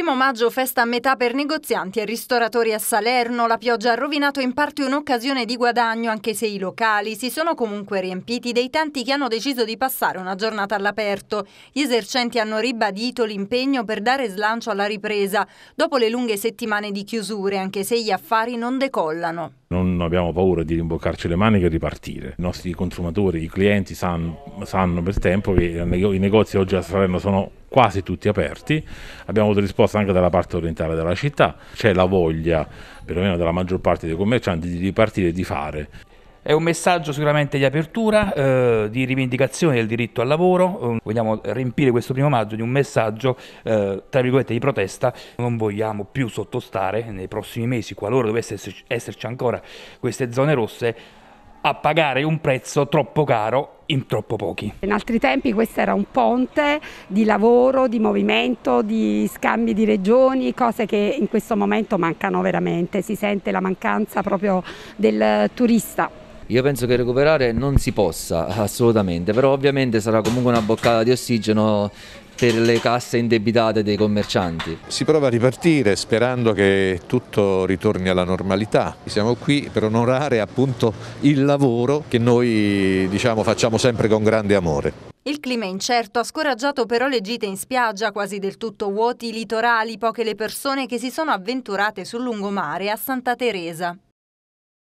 primo maggio festa a metà per negozianti e ristoratori a Salerno. La pioggia ha rovinato in parte un'occasione di guadagno, anche se i locali si sono comunque riempiti dei tanti che hanno deciso di passare una giornata all'aperto. Gli esercenti hanno ribadito l'impegno per dare slancio alla ripresa dopo le lunghe settimane di chiusure, anche se gli affari non decollano. Non abbiamo paura di rimboccarci le maniche e ripartire. I nostri consumatori, i clienti sanno, sanno per tempo che i negozi oggi a Salerno sono quasi tutti aperti, abbiamo avuto risposta anche dalla parte orientale della città, c'è la voglia perlomeno della maggior parte dei commercianti di ripartire e di fare. È un messaggio sicuramente di apertura, eh, di rivendicazione del diritto al lavoro. Eh, vogliamo riempire questo primo maggio di un messaggio, eh, tra virgolette, di protesta. Non vogliamo più sottostare nei prossimi mesi, qualora dovesse esserci ancora queste zone rosse, a pagare un prezzo troppo caro in troppo pochi. In altri tempi questo era un ponte di lavoro, di movimento, di scambi di regioni, cose che in questo momento mancano veramente, si sente la mancanza proprio del turista. Io penso che recuperare non si possa assolutamente, però ovviamente sarà comunque una boccata di ossigeno per le casse indebitate dei commercianti. Si prova a ripartire sperando che tutto ritorni alla normalità. Siamo qui per onorare appunto il lavoro che noi diciamo, facciamo sempre con grande amore. Il clima incerto ha scoraggiato però le gite in spiaggia, quasi del tutto vuoti i litorali, poche le persone che si sono avventurate sul lungomare a Santa Teresa.